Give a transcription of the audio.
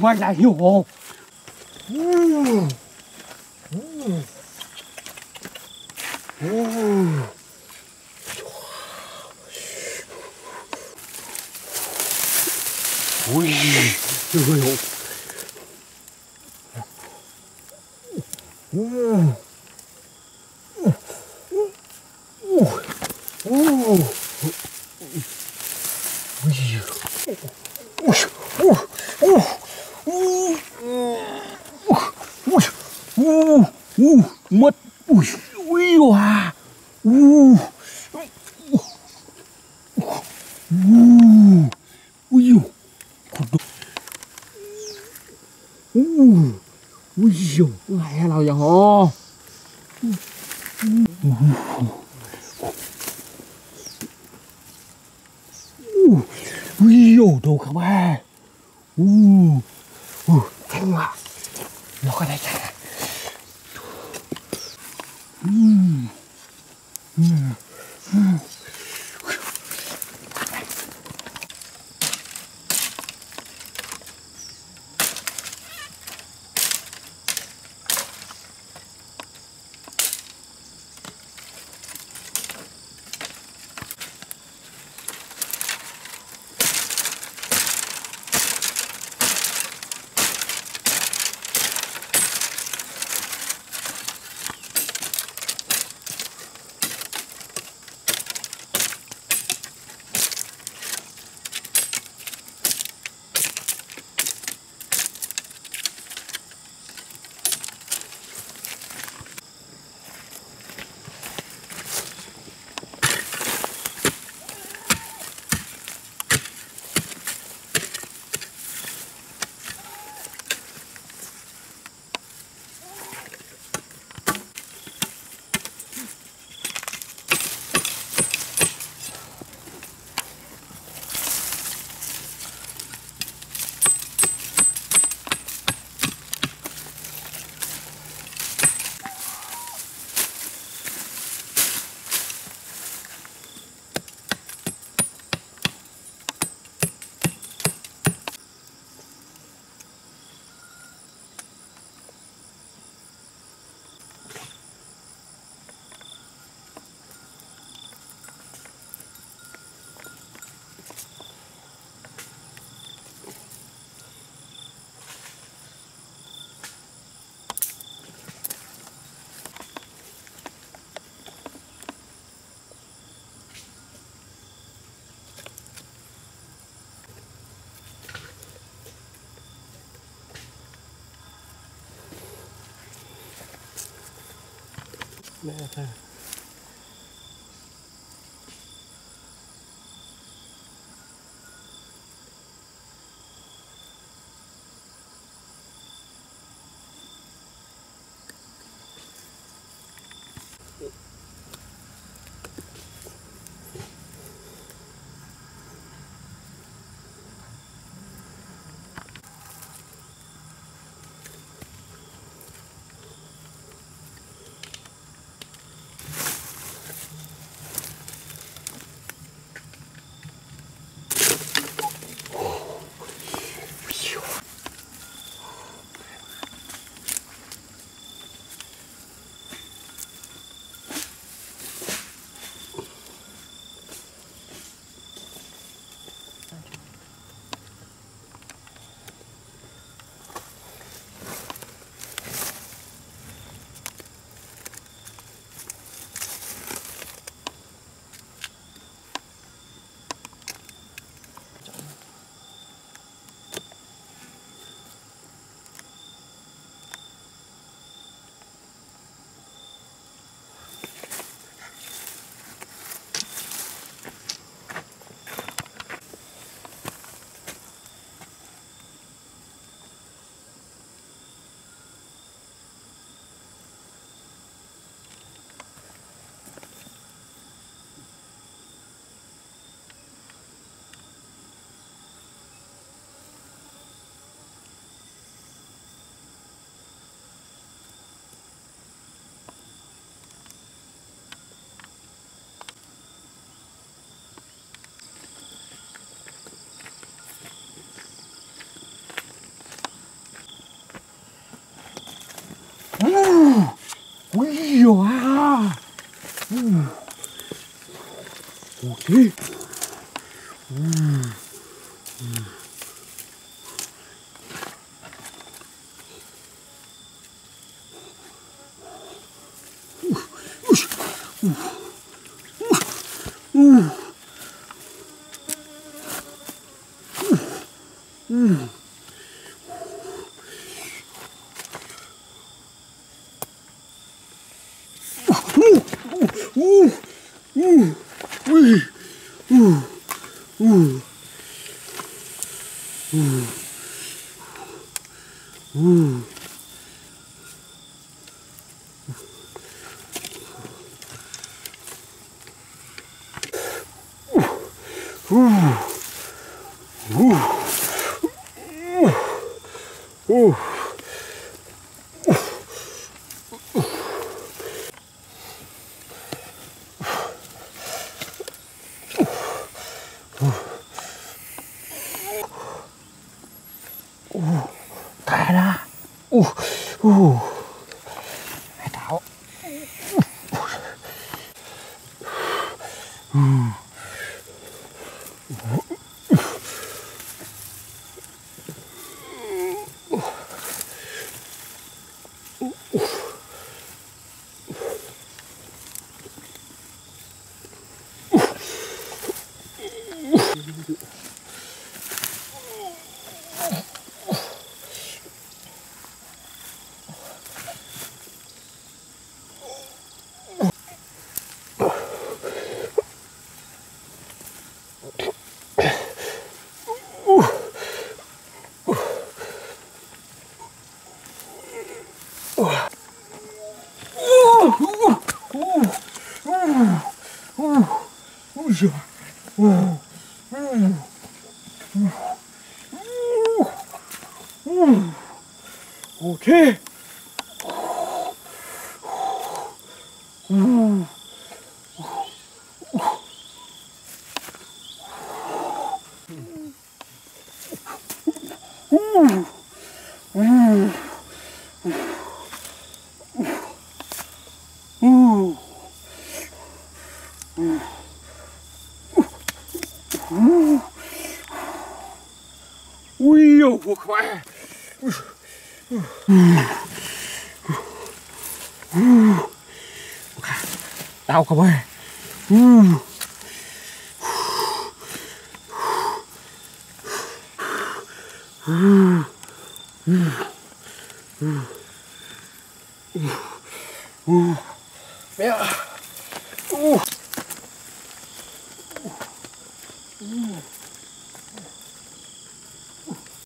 mai lại hiểu hồ ừ. Ừ. Ừ. ui trời ơi hộ mất ui ui hòa u ui ui ui dồi nghe nào vậy hả ui dồi đồ các bạn ui thanh mà nó có này Mm. Mm. Mẹ thằng Hum. Ok. Hum. Hum. Mmm. 大変だ。おお 음. 음. 음. 오케이. 아우 가발 우 음, 음, 음, 음, 음.